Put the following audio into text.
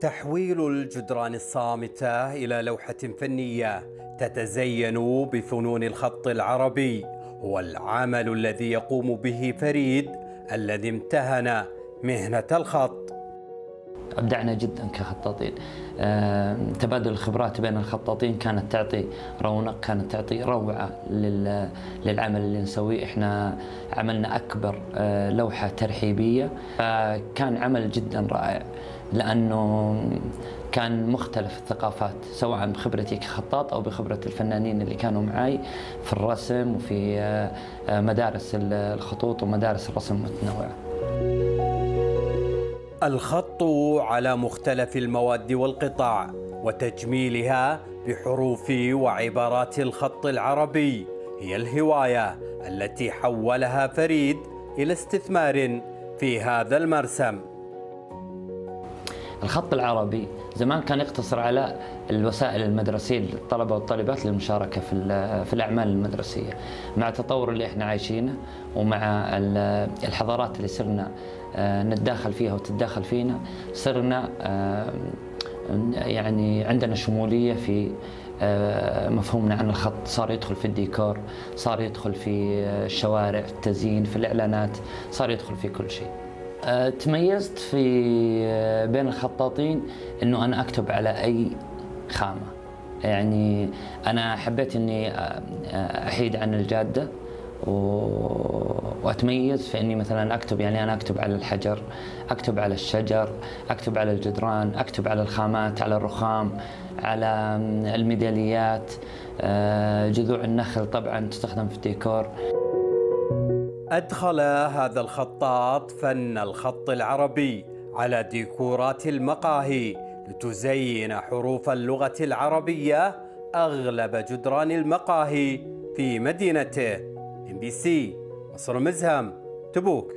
تحويل الجدران الصامتة إلى لوحة فنية تتزين بفنون الخط العربي. هو العمل الذي يقوم به فريد الذي امتهن مهنة الخط. أبدعنا جدا كخطاطين. آه، تبادل الخبرات بين الخطاطين كانت تعطي رونق كانت تعطي روعة للعمل اللي نسويه. إحنا عملنا أكبر آه، لوحة ترحيبية. كان عمل جدا رائع لأنه كان مختلف الثقافات سواء بخبرتي كخطاط أو بخبرة الفنانين اللي كانوا معي في الرسم وفي آه، مدارس الخطوط ومدارس الرسم المتنوعة. الخط على مختلف المواد والقطع وتجميلها بحروف وعبارات الخط العربي هي الهواية التي حولها فريد إلى استثمار في هذا المرسم. الخط العربي زمان كان يقتصر على الوسائل المدرسية للطلبه والطالبات للمشاركة في في الأعمال المدرسية. مع التطور اللي إحنا عايشينه ومع الحضارات اللي صرنا آه، نتداخل فيها وتتداخل فينا صرنا آه، يعني عندنا شمولية في آه، مفهومنا عن الخط. صار يدخل في الديكور صار يدخل في الشوارع في التزيين في الإعلانات صار يدخل في كل شيء. تميزت في بين الخطاطين إنه أنا أكتب على أي خامة يعني أنا حبيت إني أحيد عن الجادة وأتميز في إني مثلا أكتب يعني أنا أكتب على الحجر، أكتب على الشجر، أكتب على الجدران، أكتب على الخامات، على الرخام، على الميداليات، آه، جذوع النخل طبعا تستخدم في الديكور. أدخل هذا الخطاط فن الخط العربي على ديكورات المقاهي لتزين حروف اللغة العربية أغلب جدران المقاهي في مدينته. إم بي سي مصر مزهم تبوك.